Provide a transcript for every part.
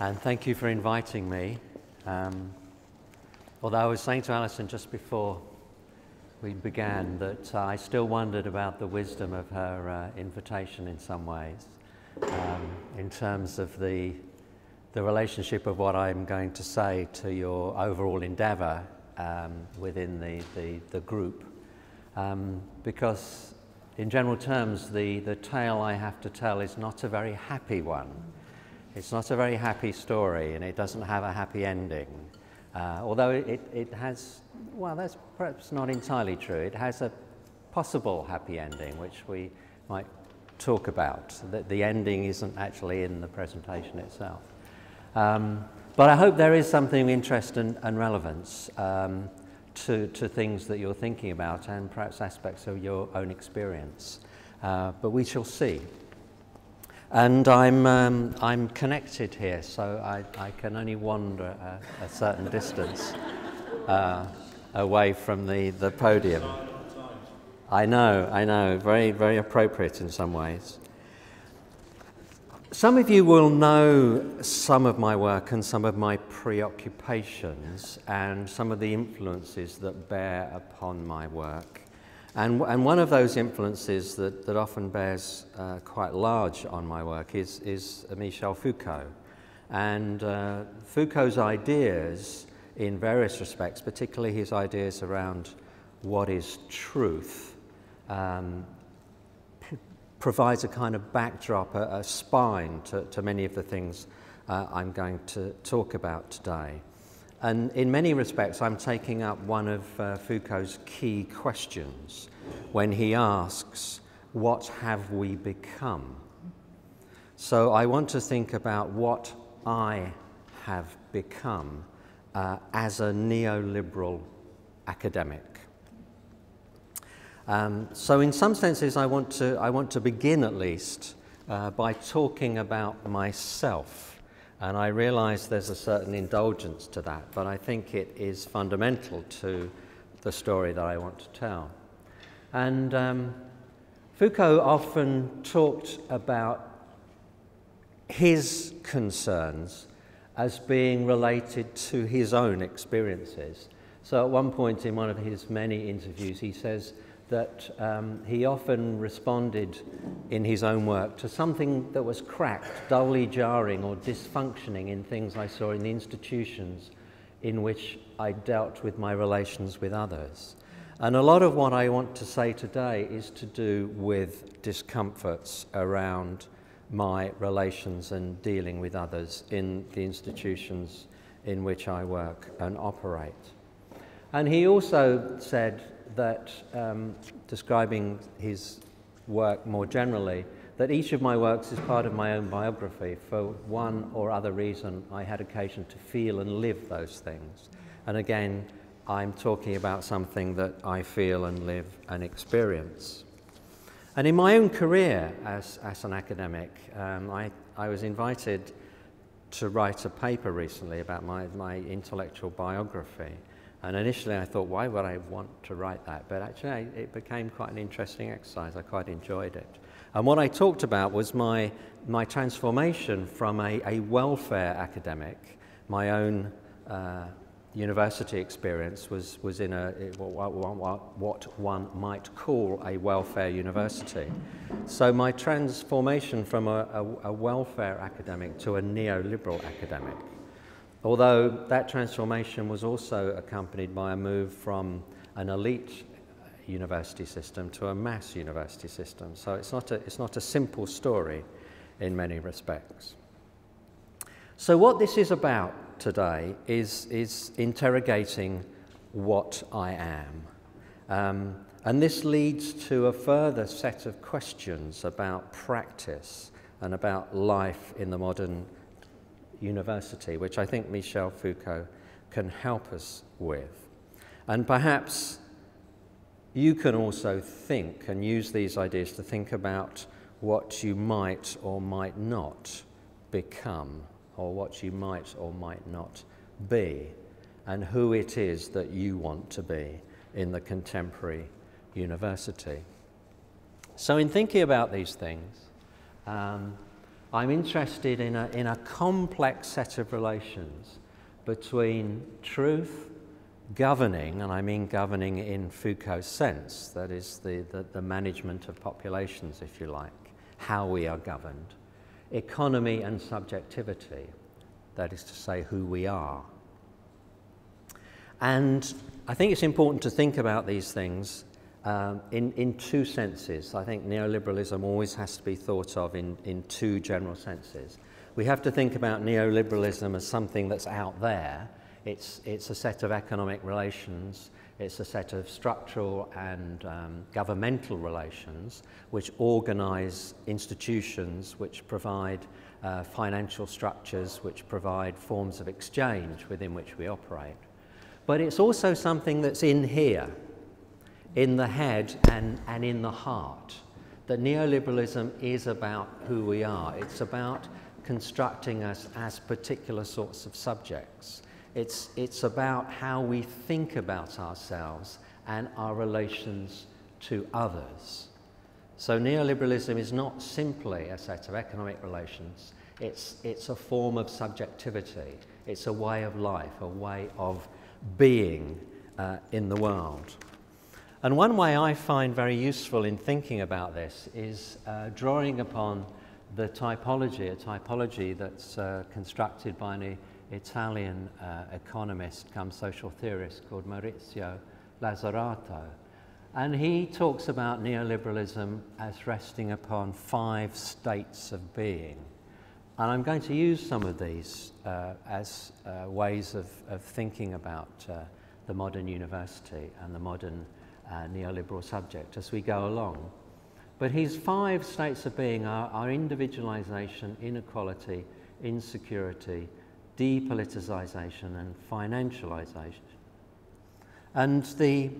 and thank you for inviting me. Um, although I was saying to Alison just before we began that uh, I still wondered about the wisdom of her uh, invitation in some ways, um, in terms of the, the relationship of what I'm going to say to your overall endeavour um, within the, the, the group. Um, because, in general terms, the, the tale I have to tell is not a very happy one. It's not a very happy story and it doesn't have a happy ending. Uh, although it, it has, well, that's perhaps not entirely true. It has a possible happy ending, which we might talk about. The, the ending isn't actually in the presentation itself. Um, but I hope there is something of interest and, and relevance um, to, to things that you're thinking about and perhaps aspects of your own experience. Uh, but we shall see. And I'm, um, I'm connected here, so I, I can only wander a, a certain distance uh, away from the, the podium. I know, I know, very, very appropriate in some ways. Some of you will know some of my work and some of my preoccupations and some of the influences that bear upon my work. And, and one of those influences that, that often bears uh, quite large on my work is, is Michel Foucault. And uh, Foucault's ideas, in various respects, particularly his ideas around what is truth, um, provides a kind of backdrop, a, a spine to, to, many of the things uh, I'm going to talk about today. And in many respects, I'm taking up one of uh, Foucault's key questions when he asks, What have we become? So I want to think about what I have become uh, as a neoliberal academic. Um, so, in some senses, I want to, I want to begin at least uh, by talking about myself and I realize there's a certain indulgence to that, but I think it is fundamental to the story that I want to tell. And um, Foucault often talked about his concerns as being related to his own experiences. So at one point in one of his many interviews, he says, that um, he often responded in his own work to something that was cracked, dully jarring, or dysfunctioning in things I saw in the institutions in which I dealt with my relations with others. And a lot of what I want to say today is to do with discomforts around my relations and dealing with others in the institutions in which I work and operate. And he also said that, um, describing his work more generally, that each of my works is part of my own biography. For one or other reason, I had occasion to feel and live those things. And again, I'm talking about something that I feel and live and experience. And in my own career as, as an academic, um, I, I was invited to write a paper recently about my, my intellectual biography. And initially I thought, why would I want to write that? But actually it became quite an interesting exercise. I quite enjoyed it. And what I talked about was my, my transformation from a, a welfare academic, my own uh, university experience was, was in a, what, what, what one might call a welfare university. So my transformation from a, a, a welfare academic to a neoliberal academic Although that transformation was also accompanied by a move from an elite university system to a mass university system. So it's not a, it's not a simple story in many respects. So, what this is about today is, is interrogating what I am. Um, and this leads to a further set of questions about practice and about life in the modern university, which I think Michel Foucault can help us with. And perhaps you can also think and use these ideas to think about what you might or might not become, or what you might or might not be, and who it is that you want to be in the contemporary university. So, in thinking about these things, um, I'm interested in a, in a complex set of relations between truth, governing, and I mean governing in Foucault's sense, that is the, the, the management of populations, if you like, how we are governed, economy and subjectivity, that is to say, who we are. And I think it's important to think about these things um, in, in two senses. I think neoliberalism always has to be thought of in, in two general senses. We have to think about neoliberalism as something that's out there. It's, it's a set of economic relations, it's a set of structural and um, governmental relations which organize institutions which provide uh, financial structures, which provide forms of exchange within which we operate. But it's also something that's in here, in the head and, and in the heart. That neoliberalism is about who we are. It's about constructing us as particular sorts of subjects. It's, it's about how we think about ourselves and our relations to others. So neoliberalism is not simply a set of economic relations, it's, it's a form of subjectivity. It's a way of life, a way of being uh, in the world. And one way I find very useful in thinking about this is uh, drawing upon the typology, a typology that's uh, constructed by an Italian uh, economist come social theorist called Maurizio Lazzarato. And he talks about neoliberalism as resting upon five states of being. And I'm going to use some of these uh, as uh, ways of, of, thinking about uh, the modern university and the modern uh, neoliberal subject as we go along. But his five states of being are, are individualization, inequality, insecurity, depoliticization, and financialization. And the,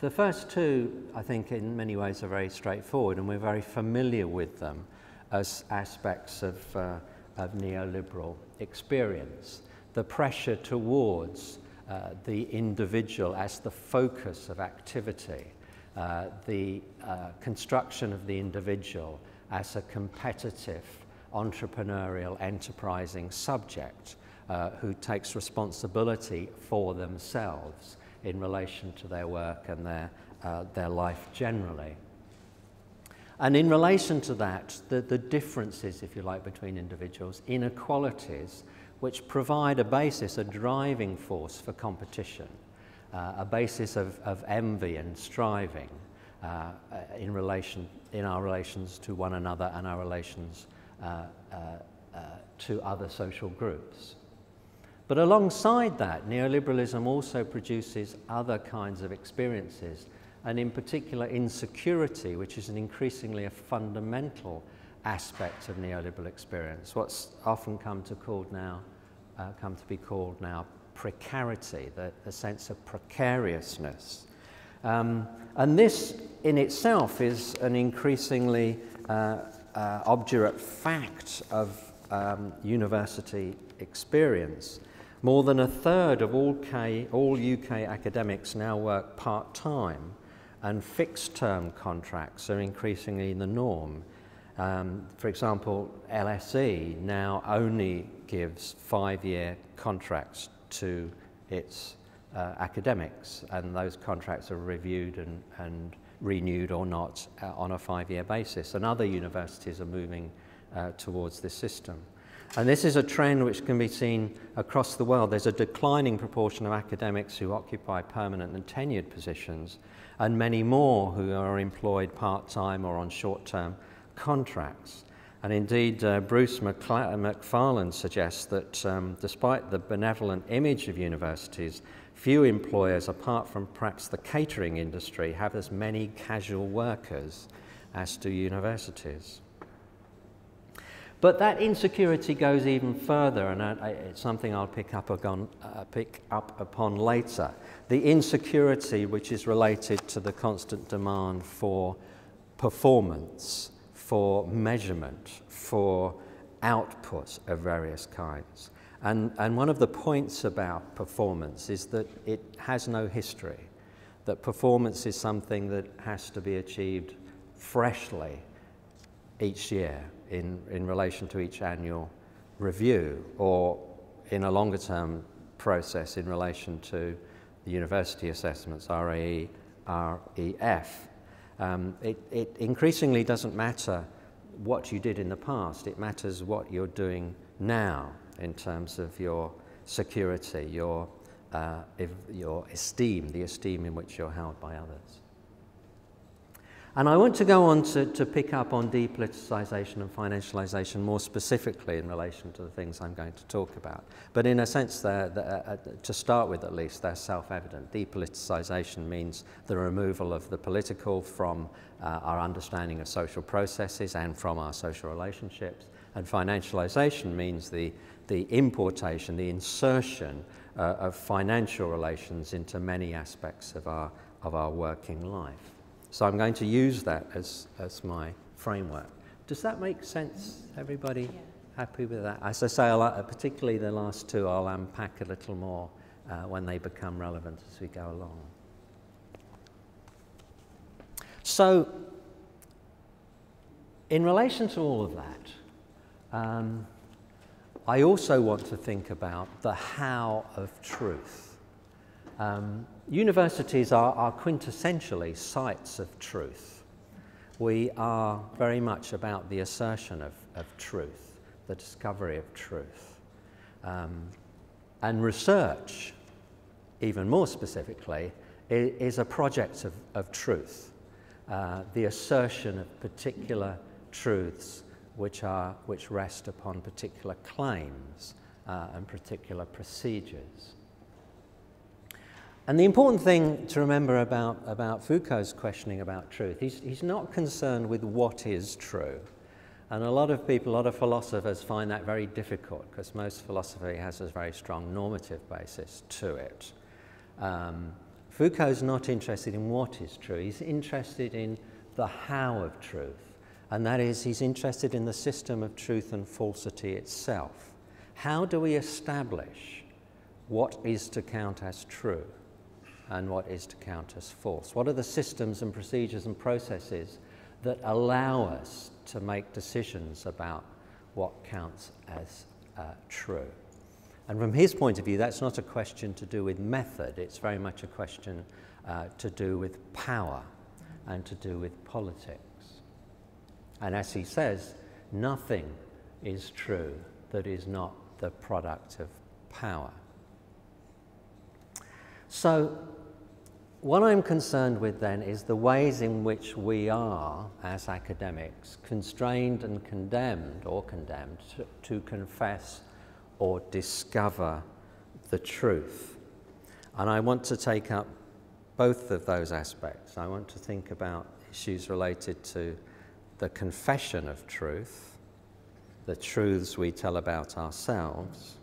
the first two, I think, in many ways are very straightforward, and we're very familiar with them as aspects of, uh, of neoliberal experience. The pressure towards uh, the individual as the focus of activity, uh, the uh, construction of the individual as a competitive, entrepreneurial, enterprising subject uh, who takes responsibility for themselves in relation to their work and their, uh, their life generally. And in relation to that, the, the differences, if you like, between individuals, inequalities, which provide a basis, a driving force for competition, uh, a basis of, of envy and striving uh, in, relation, in our relations to one another and our relations uh, uh, uh, to other social groups. But alongside that, neoliberalism also produces other kinds of experiences and in particular insecurity, which is an increasingly a fundamental aspect of neoliberal experience, what's often come to, called now, uh, come to be called now precarity, the, the sense of precariousness. Um, and this in itself is an increasingly uh, uh, obdurate fact of um, university experience. More than a third of all, K, all UK academics now work part time, and fixed term contracts are increasingly the norm. Um, for example, LSE now only gives five year contracts to its uh, academics, and those contracts are reviewed and, and renewed or not uh, on a five year basis. And other universities are moving uh, towards this system. And this is a trend which can be seen across the world. There's a declining proportion of academics who occupy permanent and tenured positions, and many more who are employed part time or on short term contracts. And indeed, uh, Bruce Macfarlane suggests that um, despite the benevolent image of universities, few employers, apart from perhaps the catering industry, have as many casual workers as do universities. But that insecurity goes even further, and I, it's something I'll pick up, upon, uh, pick up upon later. The insecurity which is related to the constant demand for performance, for measurement, for output of various kinds. And, and one of the points about performance is that it has no history, that performance is something that has to be achieved freshly each year in, in relation to each annual review or in a longer term process in relation to the university assessments, RAE, REF. Um, it, it increasingly doesn't matter what you did in the past, it matters what you're doing now in terms of your security, your, uh, your esteem, the esteem in which you're held by others. And I want to go on to, to pick up on depoliticisation and financialisation more specifically in relation to the things I'm going to talk about. But in a sense, they're, they're, uh, to start with at least, they're self-evident. Depoliticisation means the removal of the political from uh, our understanding of social processes and from our social relationships. And financialisation means the, the importation, the insertion uh, of financial relations into many aspects of our, of our working life. So I'm going to use that as, as my framework. Does that make sense, everybody? Yeah. Happy with that? As I say, I'll, particularly the last two, I'll unpack a little more uh, when they become relevant as we go along. So, in relation to all of that, um, I also want to think about the how of truth. Um, universities are, are quintessentially sites of truth. We are very much about the assertion of, of truth, the discovery of truth. Um, and research, even more specifically, is, a project of, of truth, uh, the assertion of particular truths which, are, which rest upon particular claims uh, and particular procedures. And the important thing to remember about, about Foucault's questioning about truth, he's, he's not concerned with what is true. And a lot of people, a lot of philosophers find that very difficult because most philosophy has a very strong normative basis to it. Um, Foucault's not interested in what is true, he's interested in the how of truth. And that is, he's interested in the system of truth and falsity itself. How do we establish what is to count as true? And what is to count as false? What are the systems and procedures and processes that allow us to make decisions about what counts as uh, true? And from his point of view, that's not a question to do with method, it's very much a question uh, to do with power and to do with politics. And as he says, nothing is true that is not the product of power. So, what I'm concerned with then is the ways in which we are, as academics, constrained and condemned or condemned to, to confess or discover the truth. And I want to take up both of those aspects. I want to think about issues related to the confession of truth, the truths we tell about ourselves,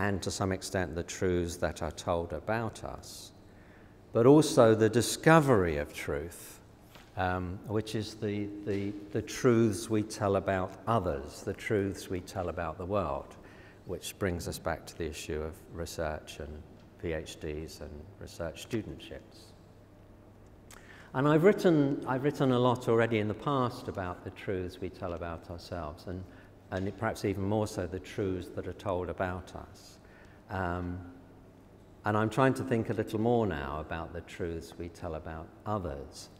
and to some extent the truths that are told about us but also the discovery of truth, um, which is the, the, the truths we tell about others, the truths we tell about the world, which brings us back to the issue of research and PhDs and research studentships. And I've written, I've written a lot already in the past about the truths we tell about ourselves, and, and perhaps even more so the truths that are told about us. Um, and I'm trying to think a little more now about the truths we tell about others.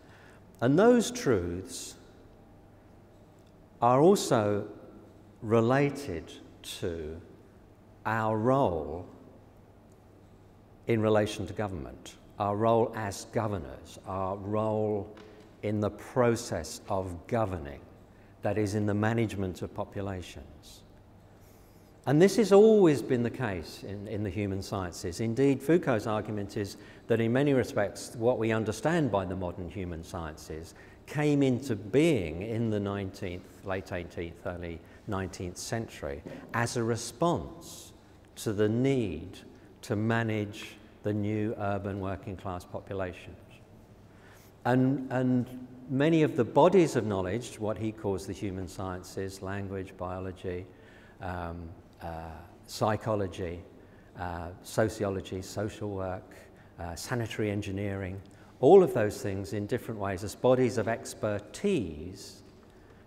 And those truths are also related to our role in relation to government, our role as governors, our role in the process of governing, that is, in the management of populations. And this has always been the case in, in the human sciences. Indeed, Foucault's argument is that in many respects, what we understand by the modern human sciences came into being in the 19th, late 18th, early 19th century as a response to the need to manage the new urban working class populations. And, and many of the bodies of knowledge, what he calls the human sciences, language, biology, um, uh, psychology, uh, sociology, social work, uh, sanitary engineering, all of those things in different ways as bodies of expertise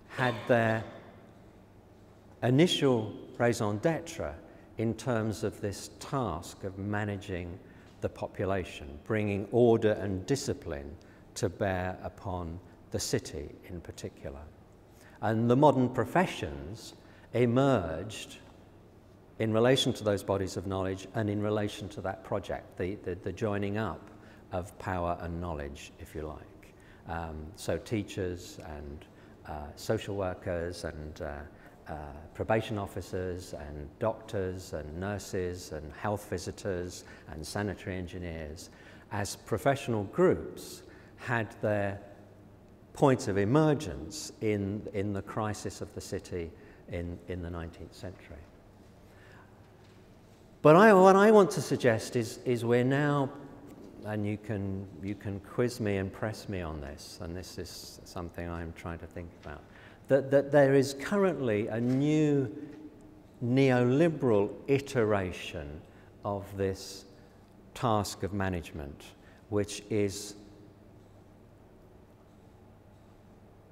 had their initial raison d'etre in terms of this task of managing the population, bringing order and discipline to bear upon the city in particular. And the modern professions emerged in relation to those bodies of knowledge and in relation to that project, the, the, the joining up of power and knowledge, if you like. Um, so teachers and uh, social workers and uh, uh, probation officers and doctors and nurses and health visitors and sanitary engineers as professional groups had their point of emergence in, in the crisis of the city in, in the 19th century. But I, what I want to suggest is, is we're now, and you can, you can quiz me and press me on this, and this is something I'm trying to think about, that, that there is currently a new neoliberal iteration of this task of management, which is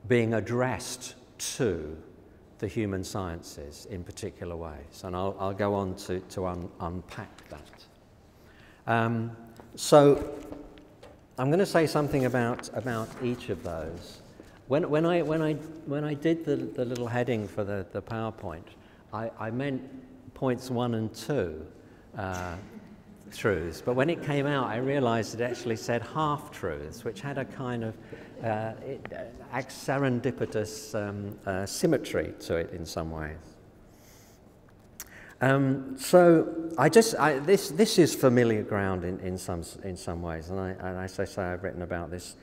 being addressed to the human sciences in particular ways. And I'll, I'll go on to, to un, unpack that. Um, so I'm going to say something about, about each of those. When, when, I, when, I, when I did the, the little heading for the, the PowerPoint, I, I meant points one and two. Uh, truths. But when it came out, I realized it actually said half truths, which had a kind of uh, it, uh, serendipitous um, uh, symmetry to it in some ways. Um, so I just I, this this is familiar ground in, in some in some ways, and I and I say I've written about this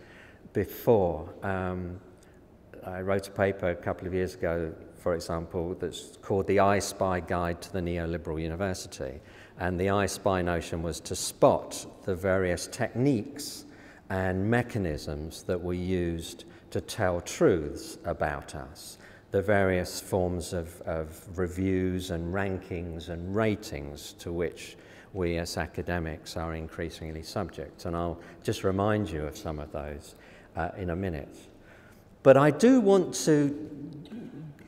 before. Um, I wrote a paper a couple of years ago, for example, that's called the I Spy Guide to the Neoliberal University, and the I Spy notion was to spot the various techniques and mechanisms that we used to tell truths about us, the various forms of, of reviews and rankings and ratings to which we as academics are increasingly subject. And I'll just remind you of some of those uh, in a minute. But I do want to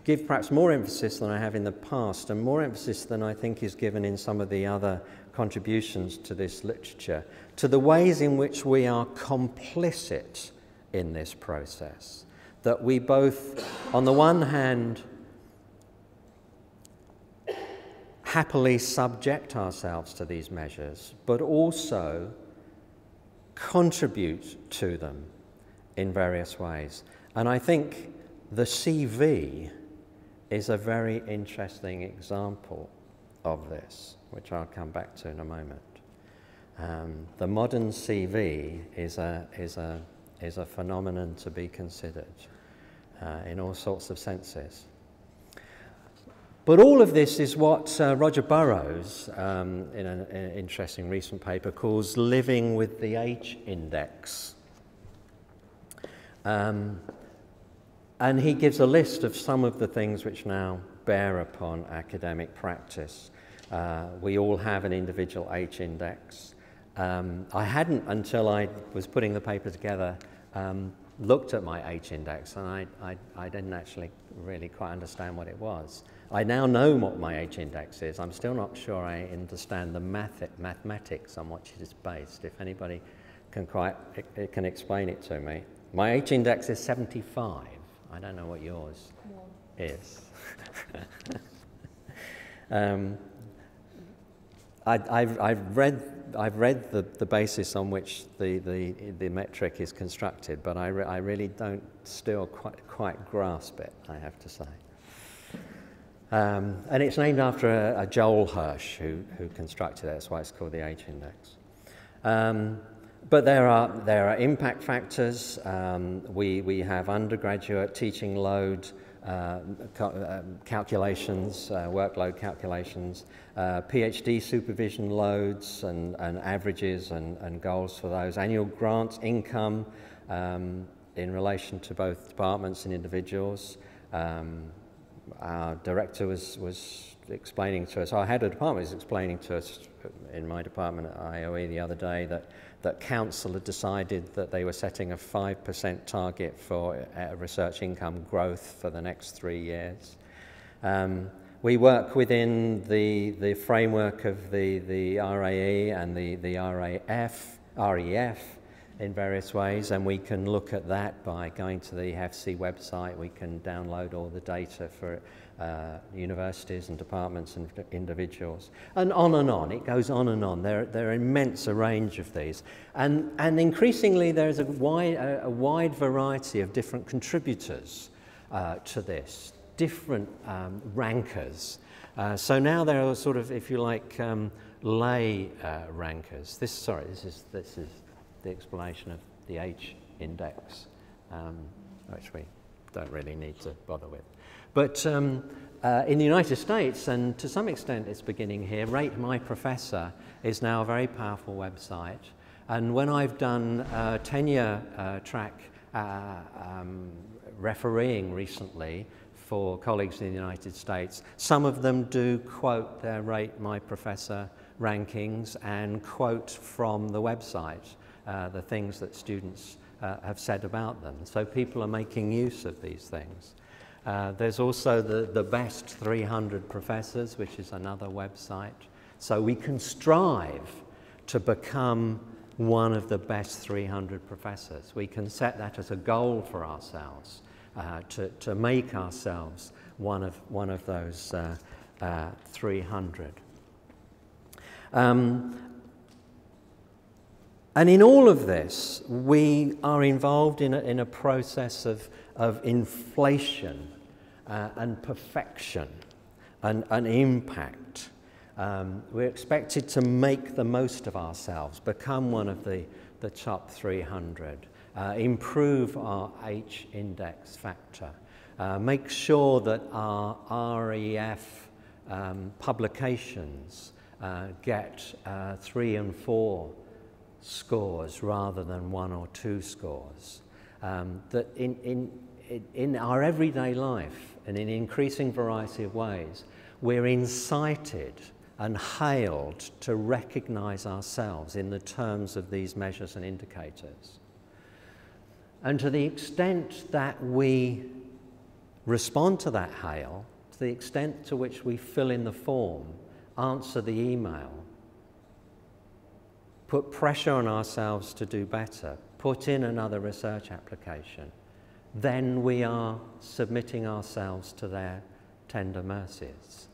give perhaps more emphasis than I have in the past, and more emphasis than I think is given in some of the other contributions to this literature, to the ways in which we are complicit in this process. That we both, on the one hand, happily subject ourselves to these measures, but also contribute to them in various ways. And I think the CV is a very interesting example of this, which I'll come back to in a moment. Um, the modern CV is a, is a, is a phenomenon to be considered uh, in all sorts of senses. But all of this is what uh, Roger Burrows, um, in an, an, interesting recent paper, calls living with the H index. Um, and he gives a list of some of the things which now bear upon academic practice. Uh, we all have an individual H index. Um, I hadn't, until I was putting the paper together, um, looked at my H index, and I, I, I, didn't actually really quite understand what it was. I now know what my H index is. I'm still not sure I understand the math mathematics on which it is based. If anybody can, quite, it, it can explain it to me. My H index is 75. I don't know what yours One. is. um, I, have read, I've read the, the basis on which the, the, the metric is constructed, but I, re, I really don't still quite, quite grasp it, I have to say. Um, and it's named after a, a, Joel Hirsch who, who constructed it, that's why it's called the H index. Um, but there are, there are impact factors. Um, we, we have undergraduate teaching load calculations, uh, workload calculations, uh, PhD supervision loads and, and averages and, and goals for those, annual grants, income um, in relation to both departments and individuals. Um, our director was, was explaining to us, our head of department was explaining to us in my department at IOE the other day that that council had decided that they were setting a 5% target for uh, research income growth for the next three years. Um, we work within the, the framework of the, the RAE and the, the RAF, REF in various ways, and we can look at that by going to the FC website. We can download all the data for uh, universities and departments and individuals, and on and on. It goes on and on. There, there are immense a range of these, and, and increasingly there's a wide, a, a wide variety of different contributors uh, to this, different um, rankers. Uh, so now there are sort of, if you like, um, lay uh, rankers. This, sorry, this is, this is the explanation of the H index, um, which we don't really need to bother with. But um, uh, in the United States, and to some extent it's beginning here, Rate My Professor is now a very powerful website. And when I've done uh, tenure uh, track uh, um, refereeing recently for colleagues in the United States, some of them do quote their Rate My Professor rankings and quote from the website uh, the things that students uh, have said about them. So people are making use of these things. Uh, there's also the, the Best 300 Professors, which is another website. So we can strive to become one of the best 300 professors. We can set that as a goal for ourselves, uh, to, to make ourselves one of, one of those uh, uh 300. Um, and in all of this, we are involved in a, in a process of, of inflation uh, and perfection and, and impact. Um, we're expected to make the most of ourselves, become one of the, the top 300, uh, improve our H index factor, uh, make sure that our REF um, publications uh, get uh, three and four scores rather than one or two scores. Um, that in, in, in our everyday life and in increasing variety of ways, we're incited and hailed to recognize ourselves in the terms of these measures and indicators. And to the extent that we respond to that hail, to the extent to which we fill in the form, answer the email, put pressure on ourselves to do better, put in another research application, then we are submitting ourselves to their tender mercies.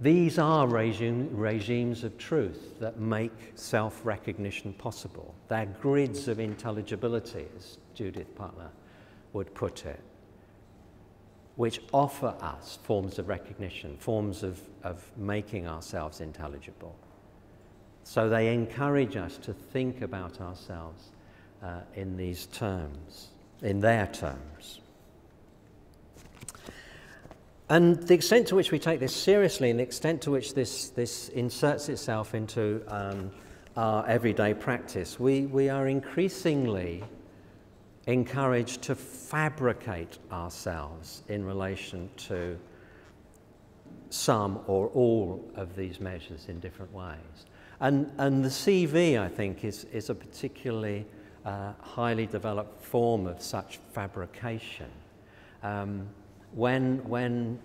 These are regime, regimes of truth that make self recognition possible. They're grids of intelligibility, as Judith Butler would put it which offer us forms of recognition, forms of, of making ourselves intelligible. So they encourage us to think about ourselves uh, in these terms, in their terms. And the extent to which we take this seriously and the extent to which this, this inserts itself into um, our everyday practice, we, we are increasingly encouraged to fabricate ourselves in relation to some or all of these measures in different ways. And, and the CV, I think, is, is a particularly uh, highly developed form of such fabrication. Um, when, when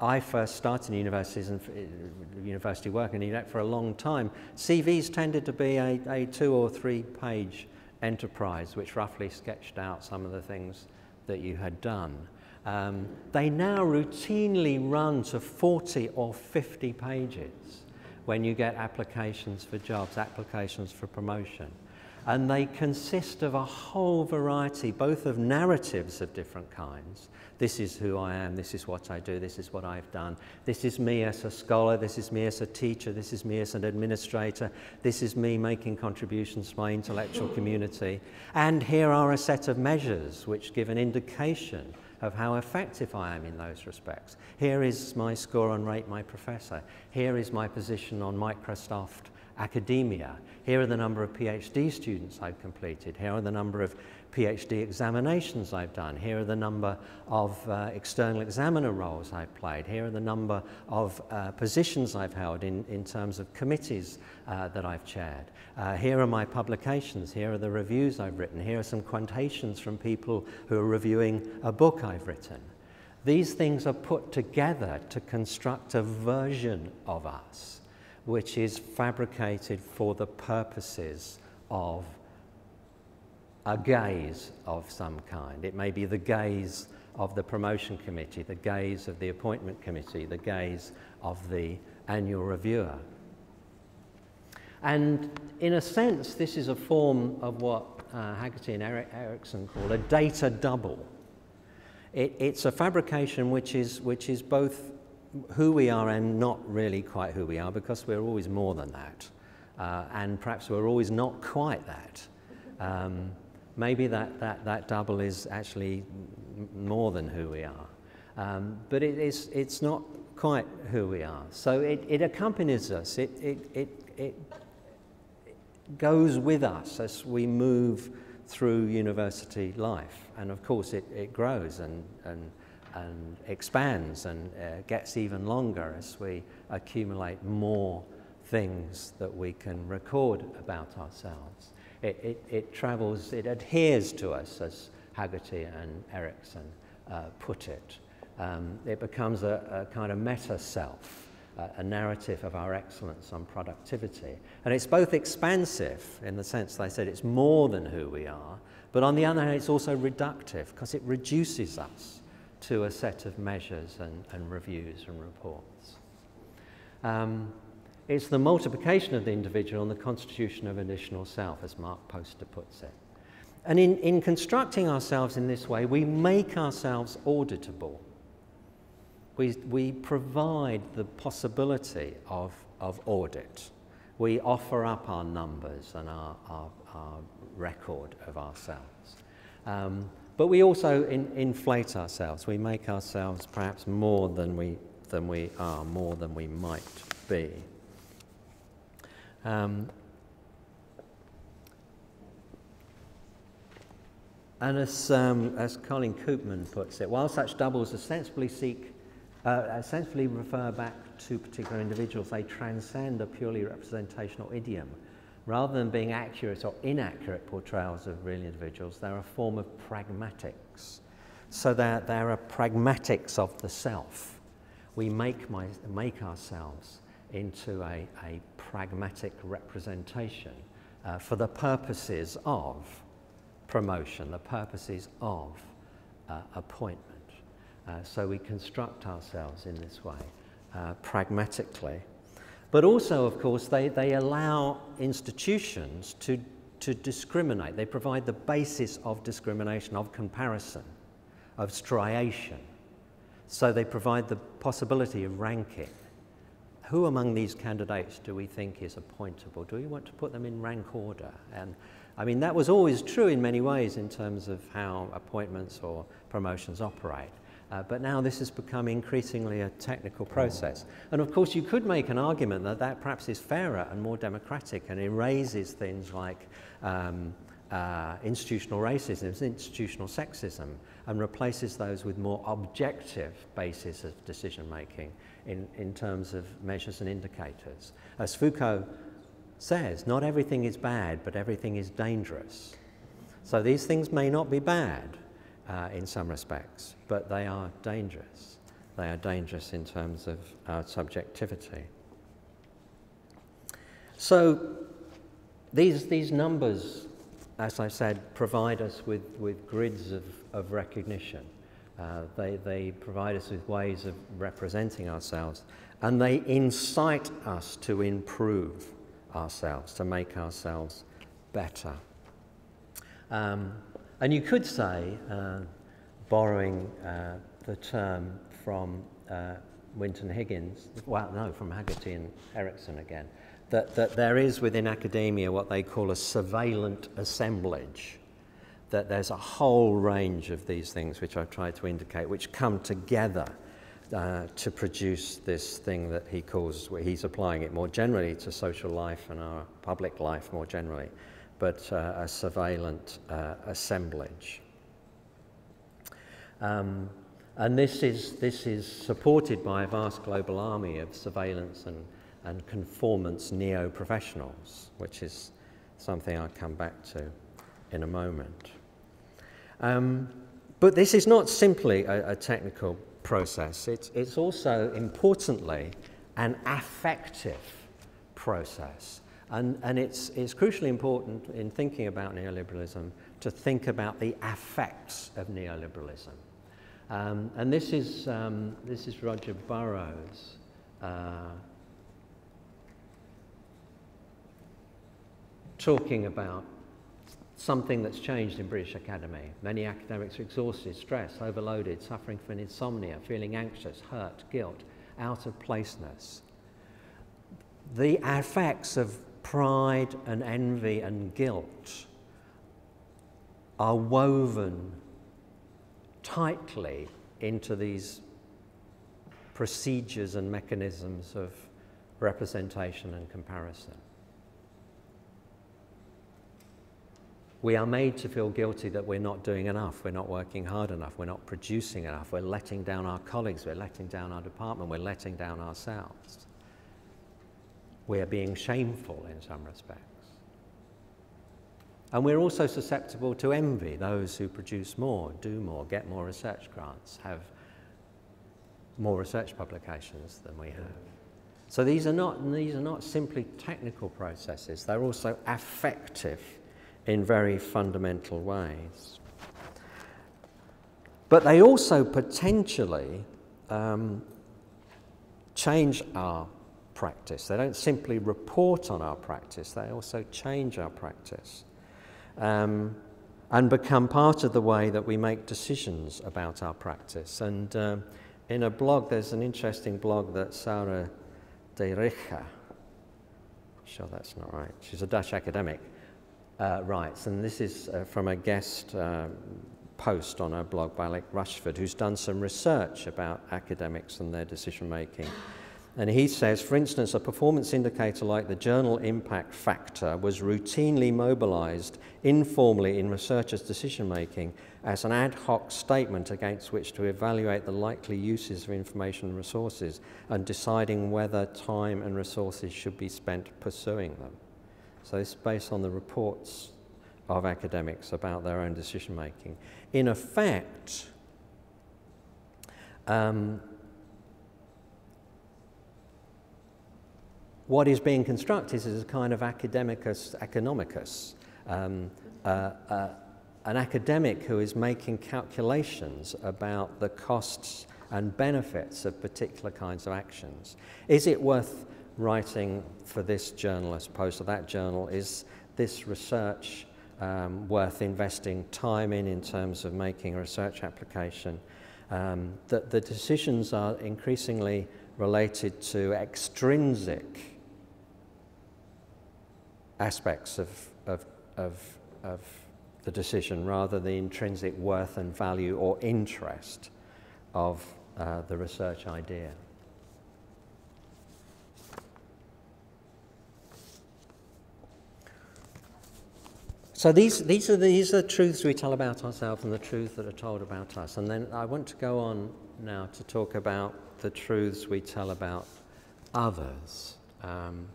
I first started in universities and uh, university work and for a long time, CVs tended to be a, a two or three page enterprise, which roughly sketched out some of the things that you had done. Um, they now routinely run to 40 or 50 pages when you get applications for jobs, applications for promotion. And they consist of a whole variety, both of narratives of different kinds, this is who I am, this is what I do, this is what I've done. This is me as a scholar, this is me as a teacher, this is me as an administrator, this is me making contributions to my intellectual community. And here are a set of measures which give an indication of how effective I am in those respects. Here is my score on Rate My Professor. Here is my position on Microsoft academia. Here are the number of PhD students I've completed. Here are the number of PhD examinations I've done. Here are the number of uh, external examiner roles I've played. Here are the number of uh, positions I've held in, in terms of committees uh, that I've chaired. Uh, here are my publications. Here are the reviews I've written. Here are some quotations from people who are reviewing a book I've written. These things are put together to construct a version of us which is fabricated for the purposes of a gaze of some kind. It may be the gaze of the promotion committee, the gaze of the appointment committee, the gaze of the annual reviewer. And in a sense, this is a form of what uh, Haggerty and Eric Ericson call a data double. It, it's a fabrication which is, which is both who we are and not really quite who we are because we're always more than that. Uh, and perhaps we're always not quite that. Um, maybe that, that, that double is actually more than who we are. Um, but it is, it's not quite who we are. So it, it accompanies us, it, it, it, it goes with us as we move through university life. And of course, it, it grows and, and, and expands and uh, gets even longer as we accumulate more things that we can record about ourselves. It, it, it travels, it adheres to us, as Haggerty and Ericson uh, put it. Um, it becomes a, a kind of meta self a narrative of our excellence on productivity. And it's both expansive in the sense that I said it's more than who we are, but on the other hand, it's also reductive because it reduces us to a set of measures and, and reviews and reports. Um, it's the multiplication of the individual and the constitution of additional self, as Mark Poster puts it. And in, in constructing ourselves in this way, we make ourselves auditable we, we provide the possibility of, of audit. We offer up our numbers and our, our, our record of ourselves. Um, but we also in, inflate ourselves. We make ourselves perhaps more than we, than we are, more than we might be. Um, and as, um, as Colin Koopman puts it, while such doubles ostensibly seek uh, essentially refer back to particular individuals. They transcend a purely representational idiom. Rather than being accurate or inaccurate portrayals of real individuals, they're a form of pragmatics. So they're, they're a pragmatics of the self. We make, my, make ourselves into a, a pragmatic representation uh, for the purposes of promotion, the purposes of uh, appointment. Uh, so we construct ourselves in this way, uh, pragmatically. But also, of course, they, they allow institutions to, to discriminate. They provide the basis of discrimination, of comparison, of striation. So they provide the possibility of ranking. Who among these candidates do we think is appointable? Do we want to put them in rank order? And I mean, that was always true in many ways in terms of how appointments or promotions operate. Uh, but now this has become increasingly a technical process. And of course, you could make an argument that that perhaps is fairer and more democratic and erases things like um, uh, institutional racism, institutional sexism, and replaces those with more objective basis of decision making in, in terms of measures and indicators. As Foucault says, not everything is bad, but everything is dangerous. So these things may not be bad, uh, in some respects, but they are dangerous. They are dangerous in terms of our subjectivity. So these, these numbers, as I said, provide us with, with grids of, of recognition. Uh, they, they provide us with ways of representing ourselves, and they incite us to improve ourselves, to make ourselves better. Um, and you could say, uh, borrowing uh, the term from uh, Winton Higgins, well, no, from Haggerty and Ericson again, that, that there is within academia what they call a surveillant assemblage. That there's a whole range of these things which I've tried to indicate, which come together uh, to produce this thing that he calls, well, he's applying it more generally to social life and our public life more generally but uh, a surveillance uh, assemblage. Um, and this is, this is supported by a vast global army of surveillance and, and conformance neo professionals, which is something I'll come back to in a moment. Um, but this is not simply a, a technical process, it's, it's also importantly an affective process. And, and it's, it's crucially important in thinking about neoliberalism to think about the affects of neoliberalism. Um, and this is, um, this is Roger Burrows. Uh, talking about something that's changed in British Academy. Many academics are exhausted, stressed, overloaded, suffering from insomnia, feeling anxious, hurt, guilt, out of placeness. The effects of pride and envy and guilt are woven tightly into these procedures and mechanisms of representation and comparison. We are made to feel guilty that we're not doing enough, we're not working hard enough, we're not producing enough, we're letting down our colleagues, we're letting down our department, we're letting down ourselves. We are being shameful in some respects. And we're also susceptible to envy, those who produce more, do more, get more research grants, have more research publications than we have. So these are not, these are not simply technical processes, they're also affective in very fundamental ways. But they also potentially um, change our practice. They don't simply report on our practice, they also change our practice um, and become part of the way that we make decisions about our practice. And uh, in a blog, there's an interesting blog that Sarah de Richa, sure that's not right, she's a Dutch academic, uh, writes, and this is uh, from a guest uh, post on her blog by Alex Rushforth, who's done some research about academics and their decision making. And he says, for instance, a performance indicator like the journal impact factor was routinely mobilized informally in researchers' decision making as an ad hoc statement against which to evaluate the likely uses of information and resources and deciding whether time and resources should be spent pursuing them. So this is based on the reports of academics about their own decision making. In effect, um, what is being constructed is a kind of academicus economicus, um, uh, uh, an academic who is making calculations about the costs and benefits of particular kinds of actions. Is it worth writing for this journal as opposed to that journal? Is this research um, worth investing time in in terms of making a research application? Um, that the decisions are increasingly related to extrinsic aspects of, of, of, of the decision rather than the intrinsic worth and value or interest of uh, the research idea. So these, these, are, these are the truths we tell about ourselves and the truths that are told about us. And then I want to go on now to talk about the truths we tell about others. Um,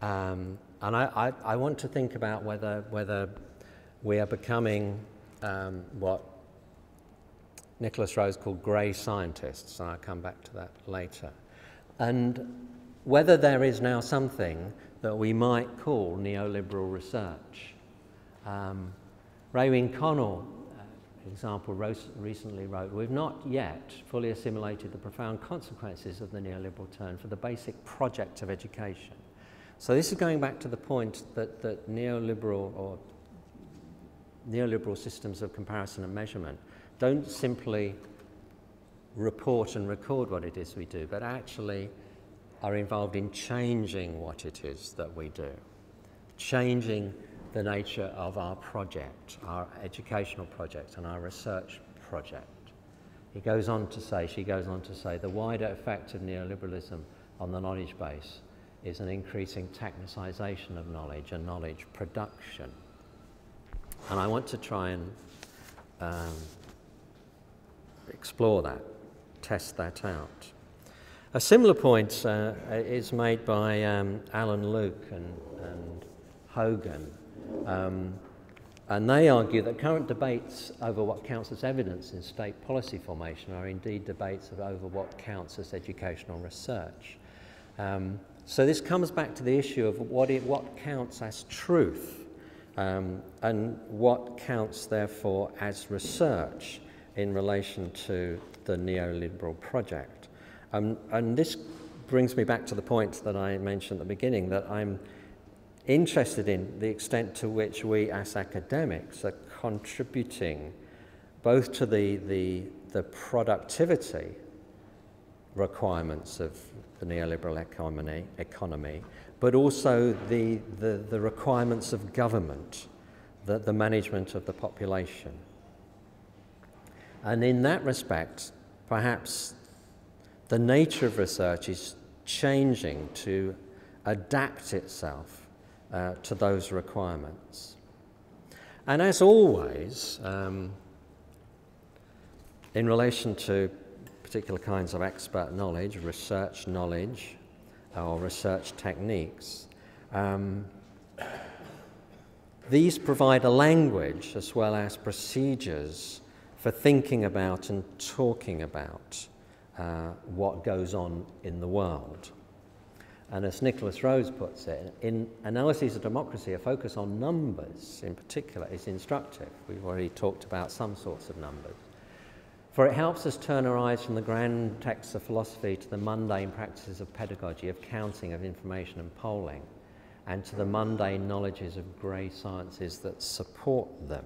um, and I, I, I, want to think about whether, whether we are becoming um, what Nikolas Rose called grey scientists, and I'll come back to that later. And whether there is now something that we might call neoliberal research. Um, Raewyn Connell, uh, example, recently wrote, We've not yet fully assimilated the profound consequences of the neoliberal turn for the basic project of education. So this is going back to the point that, that neoliberal or neoliberal systems of comparison and measurement don't simply report and record what it is we do, but actually are involved in changing what it is that we do, changing the nature of our project, our educational project, and our research project. He goes on to say, she goes on to say, the wider effect of neoliberalism on the knowledge base is an increasing technicization of knowledge and knowledge production. And I want to try and um, explore that, test that out. A similar point uh, is made by um, Allan Luke and, and Hogan um, and they argue that current debates over what counts as evidence in state policy formation are indeed debates over what counts as educational research. Um, so this comes back to the issue of what, it, what counts as truth um, and what counts, therefore, as research in relation to the neoliberal project. Um, and this brings me back to the point that I mentioned at the beginning that I'm interested in the extent to which we as academics are contributing both to the, the, the productivity requirements of the neoliberal economy, economy but also the, the, the requirements of government, the, the management of the population. And in that respect, perhaps the nature of research is changing to adapt itself uh, to those requirements. And as always, um, in relation to particular kinds of expert knowledge, research knowledge, or research techniques, um, these provide a language as well as procedures for thinking about and talking about uh, what goes on in the world. And as Nikolas Rose puts it, in analyses of democracy, a focus on numbers in particular is instructive. We've already talked about some sorts of numbers. For it helps us turn our eyes from the grand texts of philosophy to the mundane practices of pedagogy, of counting, of information and polling, and to the mundane knowledges of grey sciences that support them.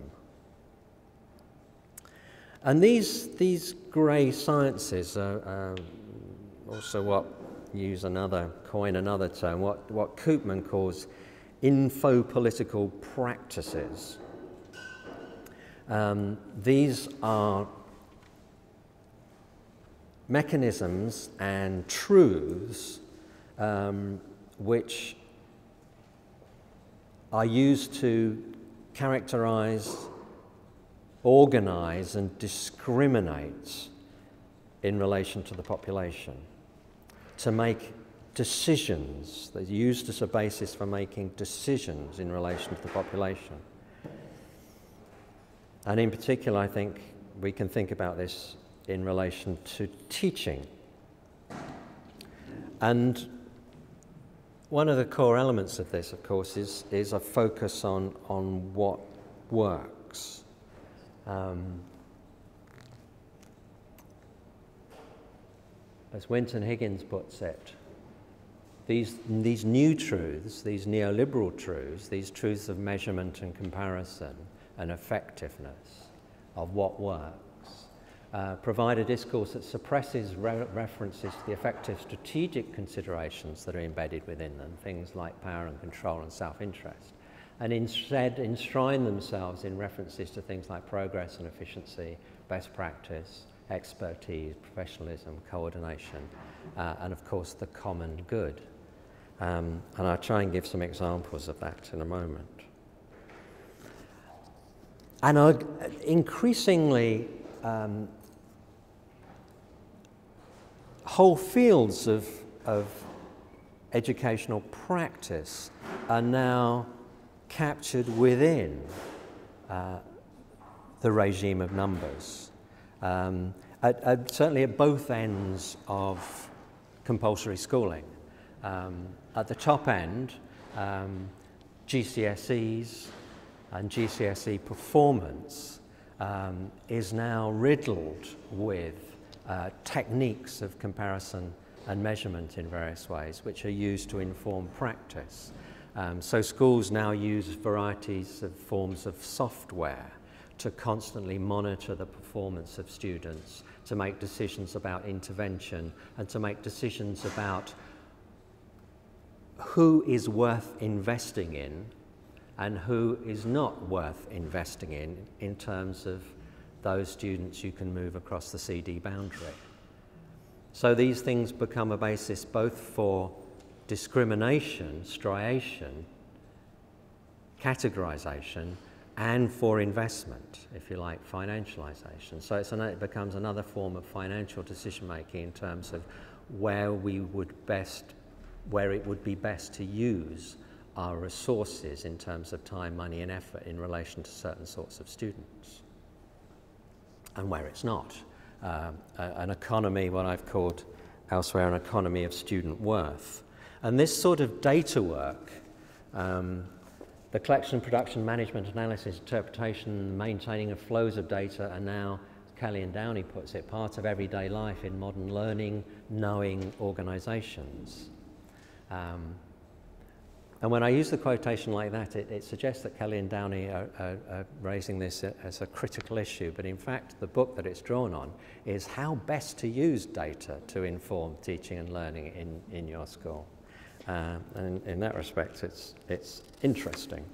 And these, these grey sciences are, are also what use another, coin another term, what, what Koopman calls info-political practices. Um, these are mechanisms and truths um, which are used to characterize, organize, and discriminate in relation to the population to make decisions. They're used as a basis for making decisions in relation to the population. And in particular, I think we can think about this in relation to teaching. And one of the core elements of this, of course, is, is a focus on, on what works. Um, as Winton Higgins puts it, these, these new truths, these neoliberal truths, these truths of measurement and comparison and effectiveness of what works, uh, provide a discourse that suppresses re references to the effective strategic considerations that are embedded within them, things like power and control and self-interest, and instead enshrine themselves in references to things like progress and efficiency, best practice, expertise, professionalism, coordination, uh, and of course the common good. Um, and I'll try and give some examples of that in a moment. And uh, increasingly, um, whole fields of, of educational practice are now captured within uh, the regime of numbers um, at, at, certainly at both ends of compulsory schooling. Um, at the top end, um, GCSEs and GCSE performance um, is now riddled with uh, techniques of comparison and measurement in various ways, which are used to inform practice. Um, so schools now use varieties of forms of software to constantly monitor the performance of students, to make decisions about intervention, and to make decisions about who is worth investing in and who is not worth investing in in terms of those students you can move across the CD boundary. So these things become a basis both for discrimination, striation, categorization, and for investment, if you like, financialization. So an, it becomes another form of financial decision making in terms of where we would best, where it would be best to use our resources in terms of time, money, and effort in relation to certain sorts of students, and where it's not. Uh, an economy, what I've called elsewhere, an economy of student worth. And this sort of data work, um, the collection, production, management, analysis, interpretation, maintaining of flows of data are now, Kelly and Downey puts it, part of everyday life in modern learning, knowing organisations. Um, and when I use the quotation like that, it, it suggests that Kelly and Downey are, are, are, raising this as a critical issue. But in fact, the book that it's drawn on is how best to use data to inform teaching and learning in, in your school. Uh, and in that respect, it's, it's interesting.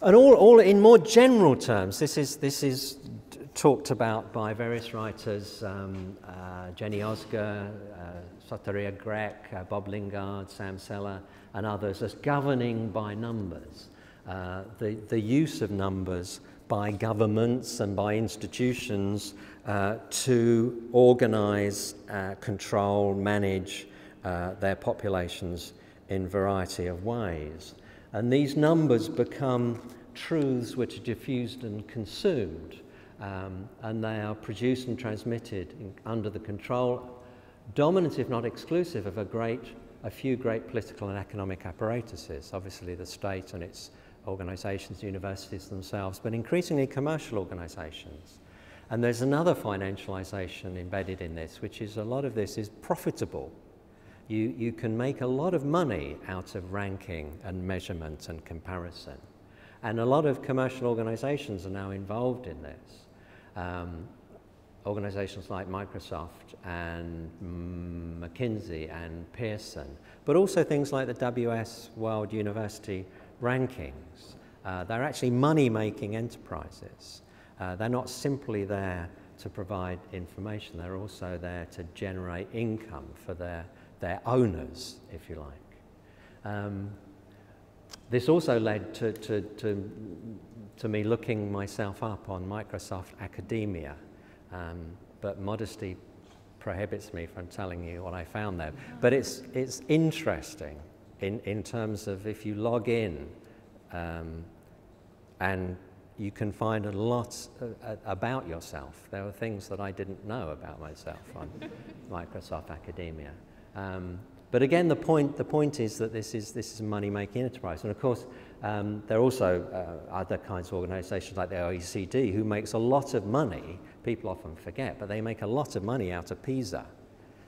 And all, all in more general terms, this is, this is talked about by various writers, um, uh, Jenny Ozga, uh, Sotiria Grek, uh, Bob Lingard, Sam Sellar, and others as governing by numbers. Uh, the, the use of numbers by governments and by institutions uh, to organize, uh, control, manage uh, their populations in variety of ways. And these numbers become truths which are diffused and consumed, um, and they are produced and transmitted in, under the control, dominant if not exclusive, of a great, a few great political and economic apparatuses. Obviously, the state and its organisations, universities themselves, but increasingly commercial organisations. And there's another financialisation embedded in this, which is a lot of this is profitable you, you can make a lot of money out of ranking and measurement and comparison. And a lot of commercial organizations are now involved in this. Um, organizations like Microsoft and McKinsey and Pearson, but also things like the WS World University rankings. Uh, they're actually money-making enterprises. Uh, they're not simply there to provide information, they're also there to generate income for their their owners, if you like. Um, this also led to, to, to, to, me looking myself up on Microsoft Academia, um, but modesty prohibits me from telling you what I found there. But it's, it's interesting in, in terms of if you log in um, and you can find a lot uh, about yourself. There are things that I didn't know about myself on Microsoft Academia. Um, but again, the point, the point is that this is, this is a money-making enterprise. And of course, um, there are also uh, other kinds of organizations like the OECD who makes a lot of money, people often forget, but they make a lot of money out of PISA.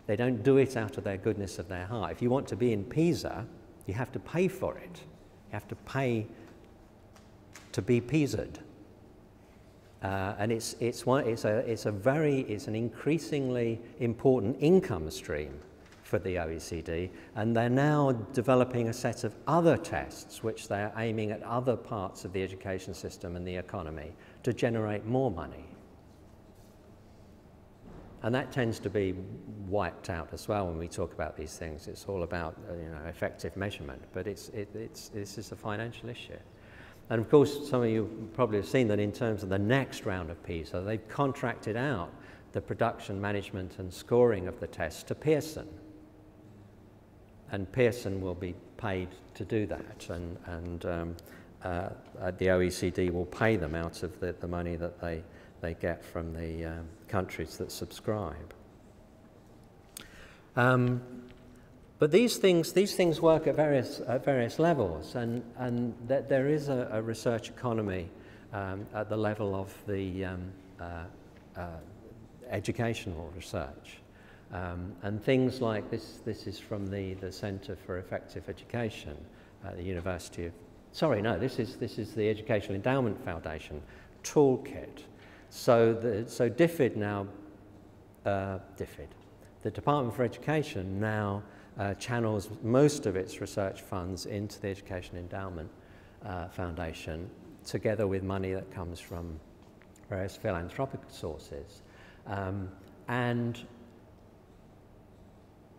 They don't do it out of their goodness of their heart. If you want to be in PISA, you have to pay for it. You have to pay to be PISA'd. Uh, and it's, it's, one, it's, a, it's a very, it's an increasingly important income stream for the OECD, and they're now developing a set of other tests which they're aiming at other parts of the education system and the economy to generate more money. And that tends to be wiped out as well when we talk about these things. It's all about uh, you know, effective measurement, but it's, it, it's, this is a financial issue. And of course, some of you probably have seen that in terms of the next round of PISA, they've contracted out the production, management, and scoring of the tests to Pearson and Pearson will be paid to do that, and, and um, uh, the OECD will pay them out of the, the money that they, they get from the um, countries that subscribe. Um, but these things, these things work at various, at various levels, and, and th there is a, a research economy um, at the level of the um, uh, uh, educational research. Um, and things like this, this is from the, the Centre for Effective Education at the University of, sorry, no, this is, this is the Educational Endowment Foundation toolkit. So, the, so DFID now, uh, DFID, the Department for Education now uh, channels most of its research funds into the Education Endowment uh, Foundation, together with money that comes from various philanthropic sources. Um, and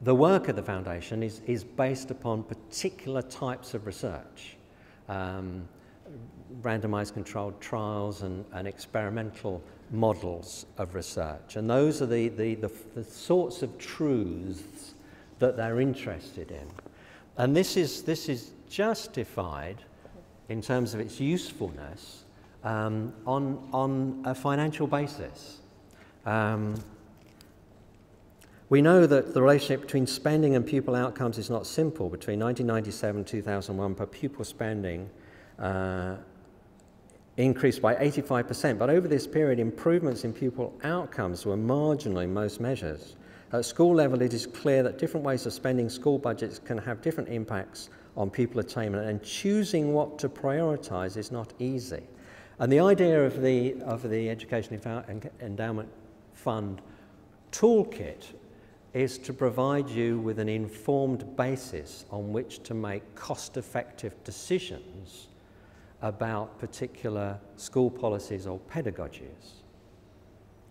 the work of the foundation is, is based upon particular types of research, um, randomized controlled trials and, and experimental models of research. And those are the, the, the, the sorts of truths that they're interested in. And this is, this is justified in terms of its usefulness um, on, on a financial basis. Um, we know that the relationship between spending and pupil outcomes is not simple. Between 1997 and 2001, per pupil spending uh, increased by 85%, but over this period, improvements in pupil outcomes were marginal in most measures. At school level, it is clear that different ways of spending school budgets can have different impacts on pupil attainment, and choosing what to prioritise is not easy. And the idea of the, of the Education Endowment Fund toolkit is to provide you with an informed basis on which to make cost effective decisions about particular school policies or pedagogies.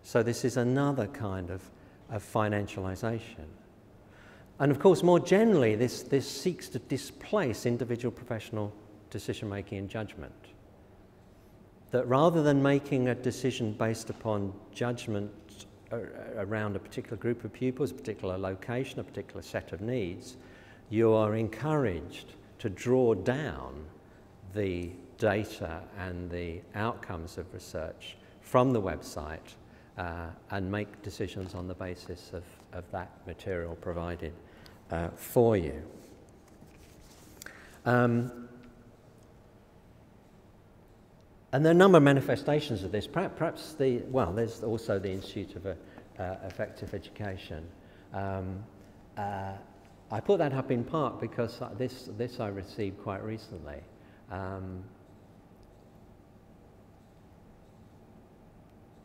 So, this is another kind of, of financialisation. And of course, more generally, this, this seeks to displace individual professional decision making and judgment. That rather than making a decision based upon judgment around a particular group of pupils, a particular location, a particular set of needs, you are encouraged to draw down the data and the outcomes of research from the website uh, and make decisions on the basis of, of that material provided uh, for you. Um, and there are a number of manifestations of this. Perhaps the, well, there's also the Institute of uh, uh, Effective Education. Um, uh, I put that up in part because this, this I received quite recently. Um,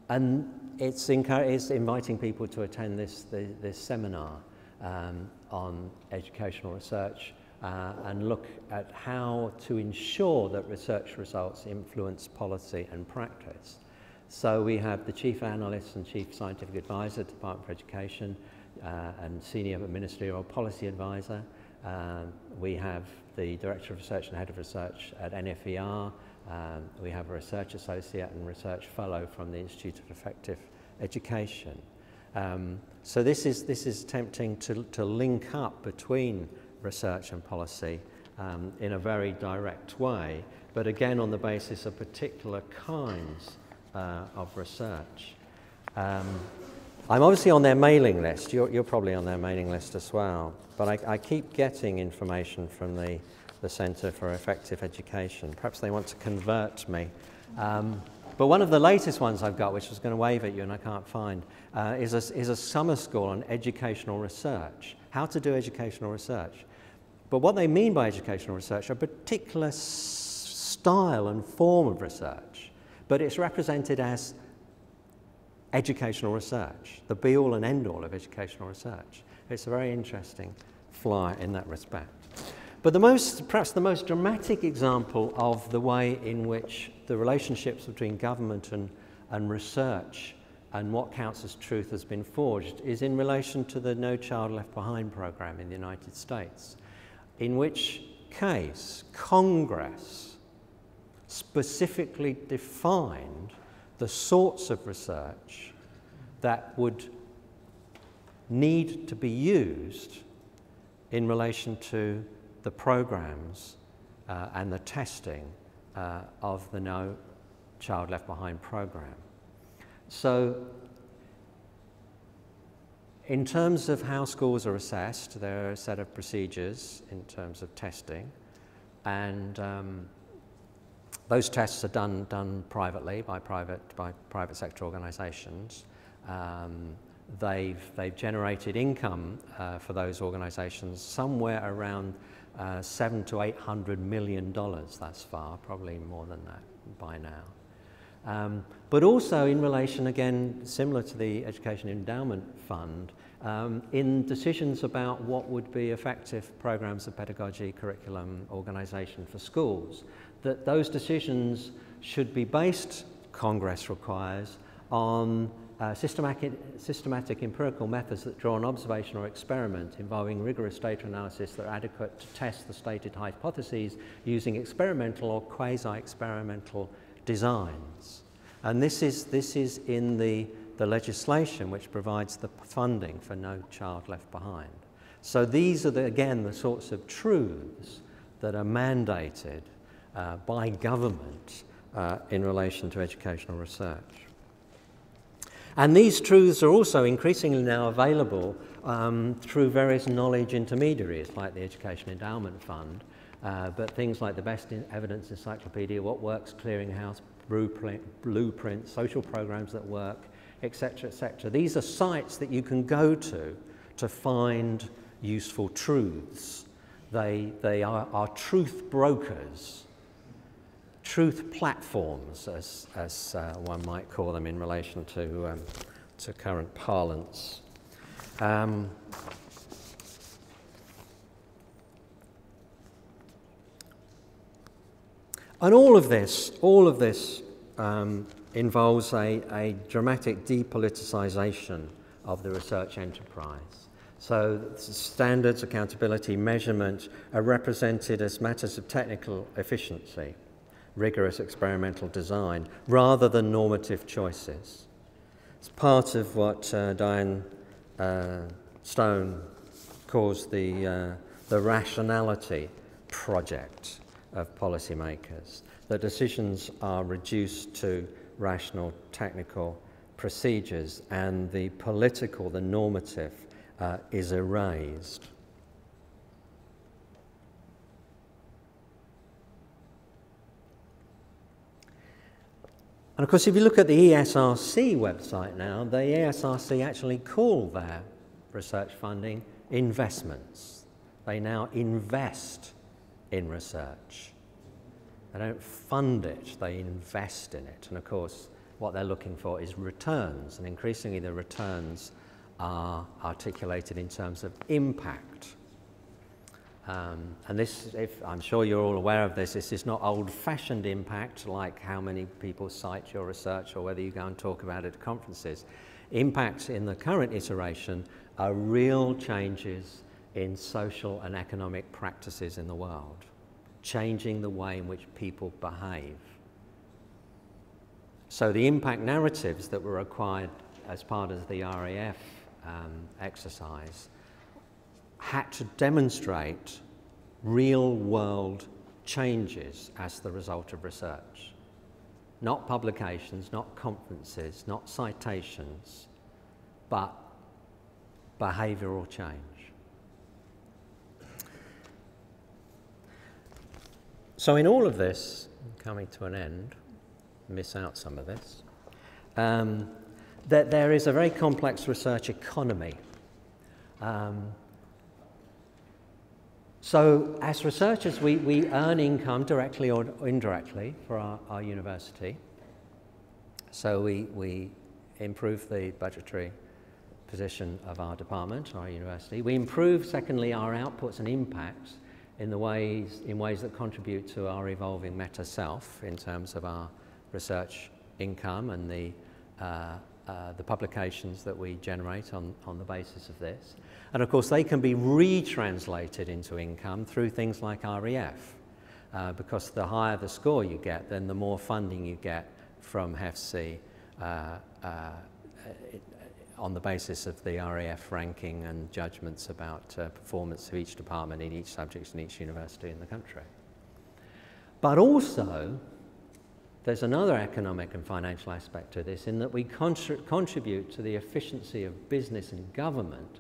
and it's, it's, inviting people to attend this, the, this seminar um, on educational research uh, and look at how to ensure that research results influence policy and practice. So we have the Chief Analyst and Chief Scientific Advisor Department for Education uh, and Senior Ministerial Policy Advisor. Uh, we have the Director of Research and Head of Research at NFER. Um, we have a Research Associate and Research Fellow from the Institute of Effective Education. Um, so this is, this is attempting to, to link up between research and policy um, in a very direct way, but again on the basis of particular kinds uh, of research. Um, I'm obviously on their mailing list. You're, you're, probably on their mailing list as well. But I, I keep getting information from the, the Centre for Effective Education. Perhaps they want to convert me. Um, but one of the latest ones I've got, which I was going to wave at you and I can't find, uh, is, a, is a summer school on educational research, how to do educational research. But what they mean by educational research a particular style and form of research, but it's represented as educational research, the be all and end all of educational research. It's a very interesting fly in that respect. But the most, perhaps the most dramatic example of the way in which the relationships between government and, and research and what counts as truth has been forged is in relation to the No Child Left Behind program in the United States, in which case Congress specifically defined the sorts of research that would need to be used in relation to the programs uh, and the testing uh, of the No Child Left Behind program. So, in terms of how schools are assessed, there are a set of procedures in terms of testing, and um, those tests are done, done privately by private, by private sector organisations. Um, they've, they've generated income uh, for those organisations somewhere around uh, seven to eight hundred million dollars thus far, probably more than that by now. Um, but also in relation, again, similar to the Education Endowment Fund, um, in decisions about what would be effective programs of pedagogy, curriculum, organisation for schools, that those decisions should be based, Congress requires, on uh, systematic, systematic empirical methods that draw on observation or experiment involving rigorous data analysis that are adequate to test the stated hypotheses using experimental or quasi-experimental designs. And this is, this is in the, the legislation which provides the funding for No Child Left Behind. So these are, the, again, the sorts of truths that are mandated uh, by government uh, in relation to educational research. And these truths are also increasingly now available um, through various knowledge intermediaries like the Education Endowment Fund, uh, but things like the Best Evidence Encyclopedia, What Works Clearinghouse, Blueprint, Blueprint social programs that work, etc., etc. These are sites that you can go to to find useful truths. They, they are, are truth brokers, truth platforms, as, as uh, one might call them in relation to, um, to current parlance. Um, and all of this, all of this um, involves a, a dramatic depoliticization of the research enterprise. So standards, accountability, measurement are represented as matters of technical efficiency, rigorous experimental design, rather than normative choices. It's part of what uh, Diane uh, Stone calls the, uh, the rationality project of policymakers. The decisions are reduced to rational technical procedures and the political, the normative, uh, is erased. And of course, if you look at the ESRC website now, the ESRC actually call their research funding investments. They now invest in research. They don't fund it, they invest in it. And of course, what they're looking for is returns, and increasingly the returns are articulated in terms of impact. Um, and this, if, I'm sure you're all aware of this, this is not old-fashioned impact like how many people cite your research or whether you go and talk about it at conferences. Impacts in the current iteration are real changes in social and economic practices in the world, changing the way in which people behave. So the impact narratives that were acquired as part of the RAE um, exercise had to demonstrate real world changes as the result of research. Not publications, not conferences, not citations, but behavioural change. So, in all of this, coming to an end, miss out some of this, um, that there is a very complex research economy. Um, so, as researchers, we, we earn income directly or indirectly for our, our university. So, we, we improve the budgetary position of our department, our university. We improve, secondly, our outputs and impacts in, the ways, in ways that contribute to our evolving meta self in terms of our research income and the, uh, uh, the publications that we generate on, on the basis of this. And of course, they can be retranslated into income through things like REF, uh, because the higher the score you get, then the more funding you get from HEFCE uh, uh, on the basis of the RAE ranking and judgments about uh, performance of each department in each subject in each university in the country. But also, there's another economic and financial aspect to this in that we contribute to the efficiency of business and government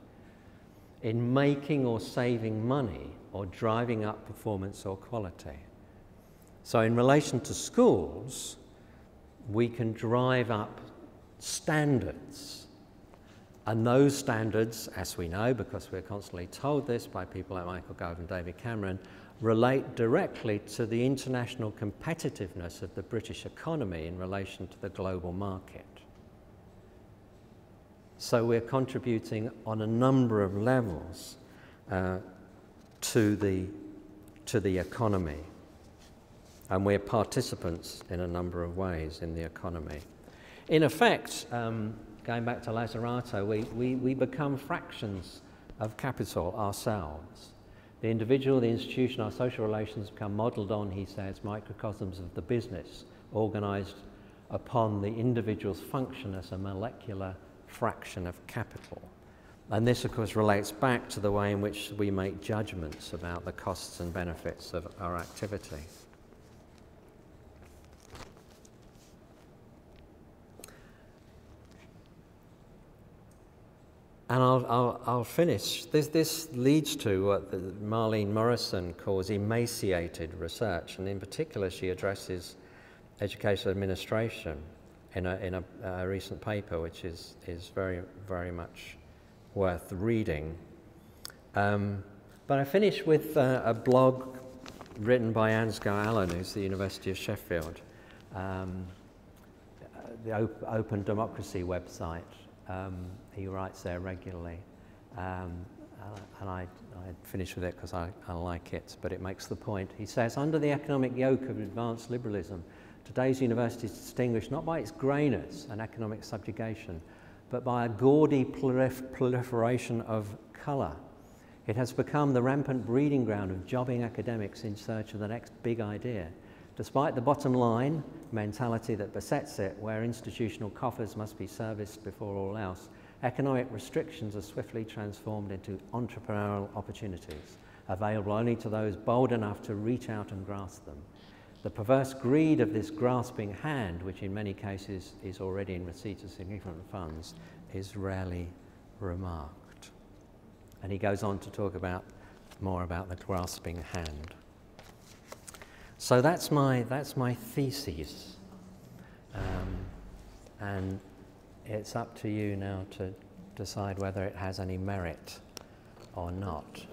in making or saving money or driving up performance or quality. So, in relation to schools, we can drive up standards. And those standards, as we know, because we're constantly told this by people like Michael Gove and David Cameron, relate directly to the international competitiveness of the British economy in relation to the global market. So we're contributing on a number of levels uh, to, the, to the economy. And we're participants in a number of ways in the economy. In effect, um, going back to Lazzarato, we, we, we become fractions of capital ourselves. The individual, the institution, our social relations become modelled on, he says, microcosms of the business, organised upon the individual's function as a molecular fraction of capital. And this, of course, relates back to the way in which we make judgments about the costs and benefits of our activity. And I'll, I'll, I'll, finish. This, this leads to what Marlene Morrison calls emaciated research, and in particular, she addresses educational administration in a, in a, a recent paper, which is, is very, very much worth reading. Um, but I finish with uh, a blog written by Ansgar Allen, who's the University of Sheffield, um, the op- Open Democracy website. Um, he writes there regularly. Um, and I, I finish with it because I, I like it, but it makes the point. He says, under the economic yoke of advanced liberalism, today's university is distinguished not by its greyness and economic subjugation, but by a gaudy prolif- proliferation of colour. It has become the rampant breeding ground of jobbing academics in search of the next big idea. Despite the bottom line mentality that besets it, where institutional coffers must be serviced before all else, economic restrictions are swiftly transformed into entrepreneurial opportunities, available only to those bold enough to reach out and grasp them. The perverse greed of this grasping hand, which in many cases is already in receipt of significant funds, is rarely remarked. And he goes on to talk about more about the grasping hand. So that's my, that's my thesis. Um, and it's up to you now to decide whether it has any merit or not.